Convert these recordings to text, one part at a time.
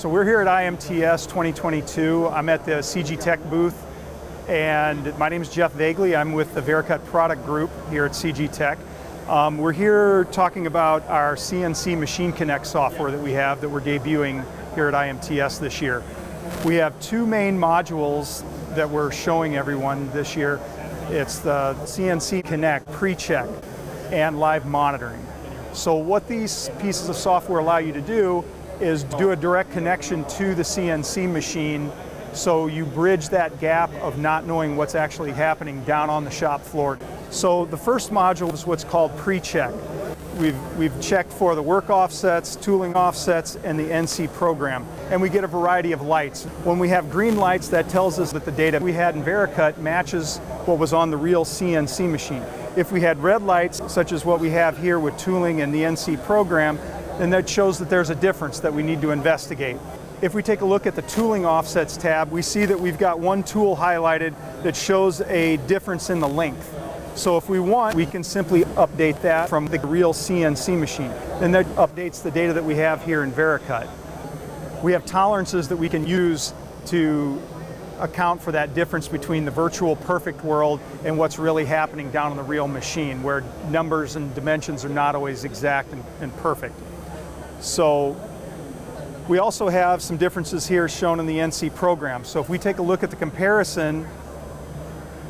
So we're here at IMTS 2022. I'm at the CG Tech booth and my name is Jeff Vagley. I'm with the Vericut product group here at CG Tech. Um, we're here talking about our CNC Machine Connect software that we have that we're debuting here at IMTS this year. We have two main modules that we're showing everyone this year. It's the CNC Connect pre-check and live monitoring. So what these pieces of software allow you to do is do a direct connection to the CNC machine so you bridge that gap of not knowing what's actually happening down on the shop floor. So the first module is what's called pre-check. We've, we've checked for the work offsets, tooling offsets, and the NC program. And we get a variety of lights. When we have green lights, that tells us that the data we had in Vericut matches what was on the real CNC machine. If we had red lights, such as what we have here with tooling and the NC program, then that shows that there's a difference that we need to investigate. If we take a look at the tooling offsets tab, we see that we've got one tool highlighted that shows a difference in the length. So if we want, we can simply update that from the real CNC machine. And that updates the data that we have here in Vericut. We have tolerances that we can use to account for that difference between the virtual perfect world and what's really happening down on the real machine, where numbers and dimensions are not always exact and, and perfect. So we also have some differences here shown in the NC program. So if we take a look at the comparison,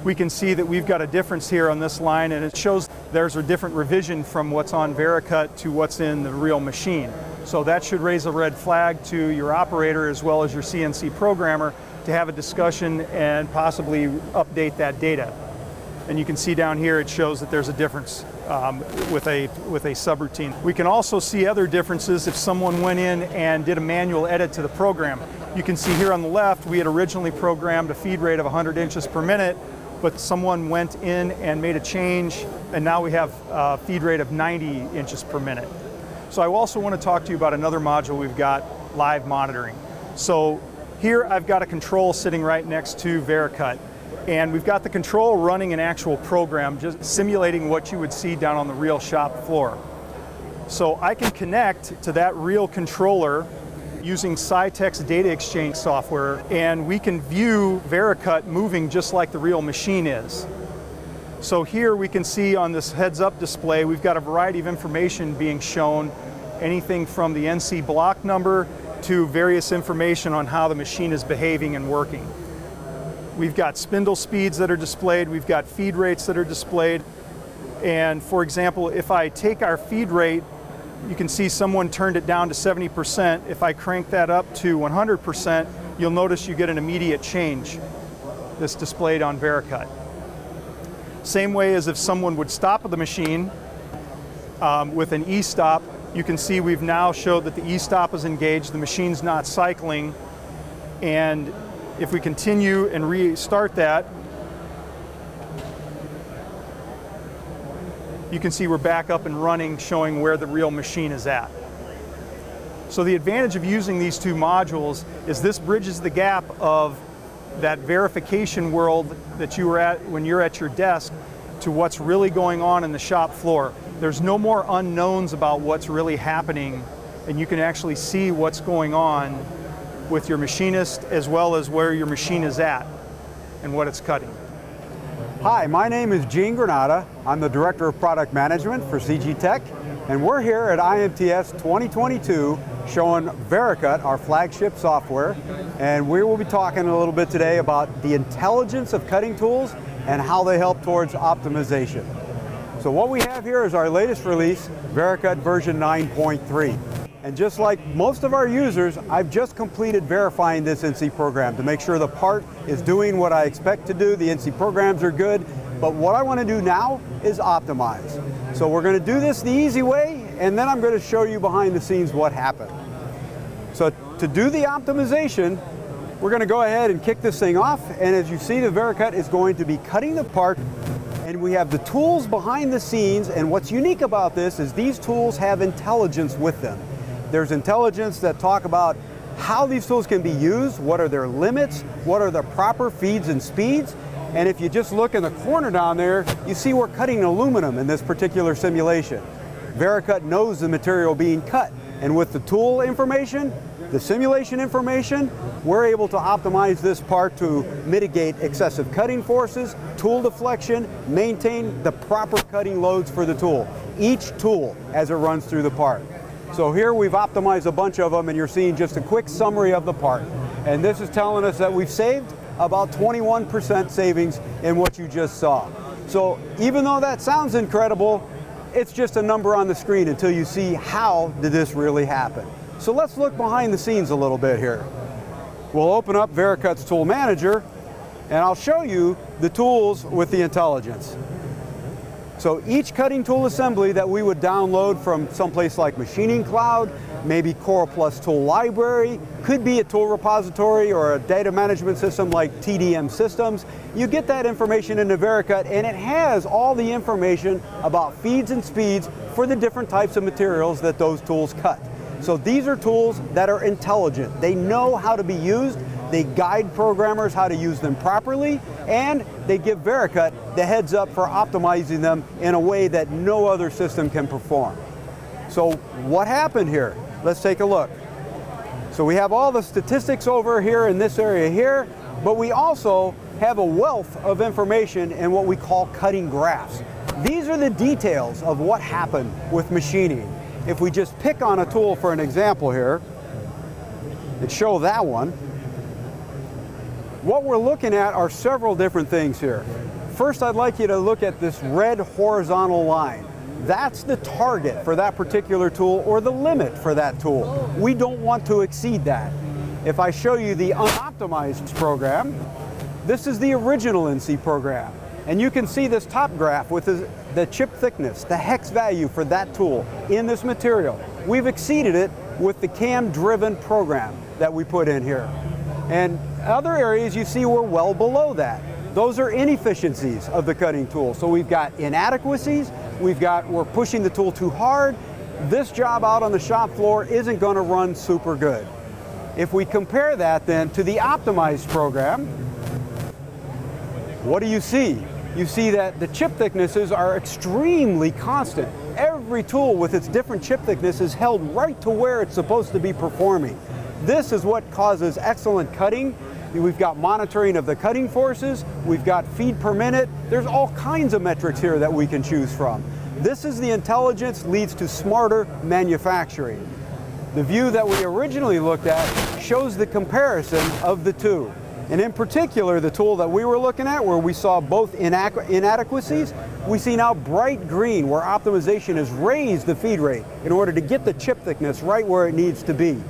we can see that we've got a difference here on this line and it shows there's a different revision from what's on Vericut to what's in the real machine. So that should raise a red flag to your operator as well as your CNC programmer to have a discussion and possibly update that data. And you can see down here it shows that there's a difference um, with, a, with a subroutine. We can also see other differences if someone went in and did a manual edit to the program. You can see here on the left, we had originally programmed a feed rate of 100 inches per minute, but someone went in and made a change, and now we have a feed rate of 90 inches per minute. So I also want to talk to you about another module we've got, live monitoring. So here I've got a control sitting right next to Vericut. And we've got the control running an actual program, just simulating what you would see down on the real shop floor. So I can connect to that real controller using Scitex data exchange software, and we can view Vericut moving just like the real machine is. So here we can see on this heads-up display, we've got a variety of information being shown, anything from the NC block number to various information on how the machine is behaving and working. We've got spindle speeds that are displayed, we've got feed rates that are displayed. And for example, if I take our feed rate, you can see someone turned it down to 70%. If I crank that up to 100%, you'll notice you get an immediate change that's displayed on Vericut. Same way as if someone would stop the machine um, with an e-stop, you can see we've now showed that the e-stop is engaged, the machine's not cycling, and if we continue and restart that, you can see we're back up and running showing where the real machine is at. So the advantage of using these two modules is this bridges the gap of that verification world that you were at when you're at your desk to what's really going on in the shop floor. There's no more unknowns about what's really happening and you can actually see what's going on with your machinist as well as where your machine is at and what it's cutting. Hi, my name is Gene Granata. I'm the Director of Product Management for CG Tech, and we're here at IMTS 2022 showing Vericut, our flagship software, and we will be talking a little bit today about the intelligence of cutting tools and how they help towards optimization. So what we have here is our latest release, Vericut version 9.3. And just like most of our users, I've just completed verifying this NC program to make sure the part is doing what I expect to do. The NC programs are good, but what I want to do now is optimize. So we're going to do this the easy way, and then I'm going to show you behind the scenes what happened. So to do the optimization, we're going to go ahead and kick this thing off, and as you see, the Vericut is going to be cutting the part and we have the tools behind the scenes, and what's unique about this is these tools have intelligence with them. There's intelligence that talk about how these tools can be used, what are their limits, what are the proper feeds and speeds, and if you just look in the corner down there, you see we're cutting aluminum in this particular simulation. Vericut knows the material being cut, and with the tool information, the simulation information, we're able to optimize this part to mitigate excessive cutting forces, tool deflection, maintain the proper cutting loads for the tool. Each tool as it runs through the part. So here we've optimized a bunch of them and you're seeing just a quick summary of the part. And this is telling us that we've saved about 21% savings in what you just saw. So even though that sounds incredible, it's just a number on the screen until you see how did this really happen. So let's look behind the scenes a little bit here. We'll open up Vericut's Tool Manager and I'll show you the tools with the intelligence. So each cutting tool assembly that we would download from someplace like Machining Cloud, maybe CoroPlus Tool Library, could be a tool repository or a data management system like TDM Systems. You get that information into Vericut and it has all the information about feeds and speeds for the different types of materials that those tools cut. So these are tools that are intelligent. They know how to be used they guide programmers how to use them properly, and they give Vericut the heads up for optimizing them in a way that no other system can perform. So what happened here? Let's take a look. So we have all the statistics over here in this area here, but we also have a wealth of information in what we call cutting graphs. These are the details of what happened with machining. If we just pick on a tool for an example here, and show that one, what we're looking at are several different things here. First, I'd like you to look at this red horizontal line. That's the target for that particular tool or the limit for that tool. We don't want to exceed that. If I show you the unoptimized program, this is the original NC program. And you can see this top graph with the, chip thickness, the hex value for that tool in this material. We've exceeded it with the cam driven program that we put in here. And other areas you see we're well below that. Those are inefficiencies of the cutting tool. So we've got inadequacies, we've got, we're pushing the tool too hard. This job out on the shop floor isn't gonna run super good. If we compare that then to the optimized program, what do you see? You see that the chip thicknesses are extremely constant. Every tool with its different chip thickness is held right to where it's supposed to be performing. This is what causes excellent cutting We've got monitoring of the cutting forces, we've got feed per minute. There's all kinds of metrics here that we can choose from. This is the intelligence leads to smarter manufacturing. The view that we originally looked at shows the comparison of the two. And in particular, the tool that we were looking at where we saw both inadequacies, we see now bright green where optimization has raised the feed rate in order to get the chip thickness right where it needs to be.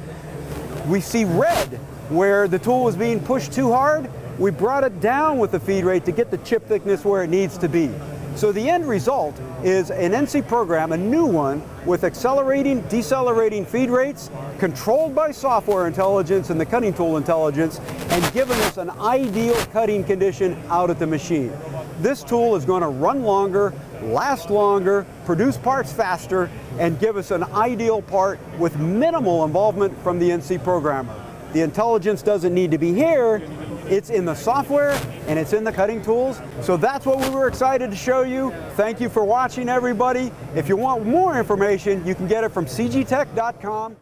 We see red where the tool was being pushed too hard, we brought it down with the feed rate to get the chip thickness where it needs to be. So the end result is an NC program, a new one, with accelerating, decelerating feed rates, controlled by software intelligence and the cutting tool intelligence, and giving us an ideal cutting condition out at the machine. This tool is going to run longer, last longer, produce parts faster, and give us an ideal part with minimal involvement from the NC programmer. The intelligence doesn't need to be here, it's in the software and it's in the cutting tools. So that's what we were excited to show you. Thank you for watching everybody. If you want more information, you can get it from cgtech.com.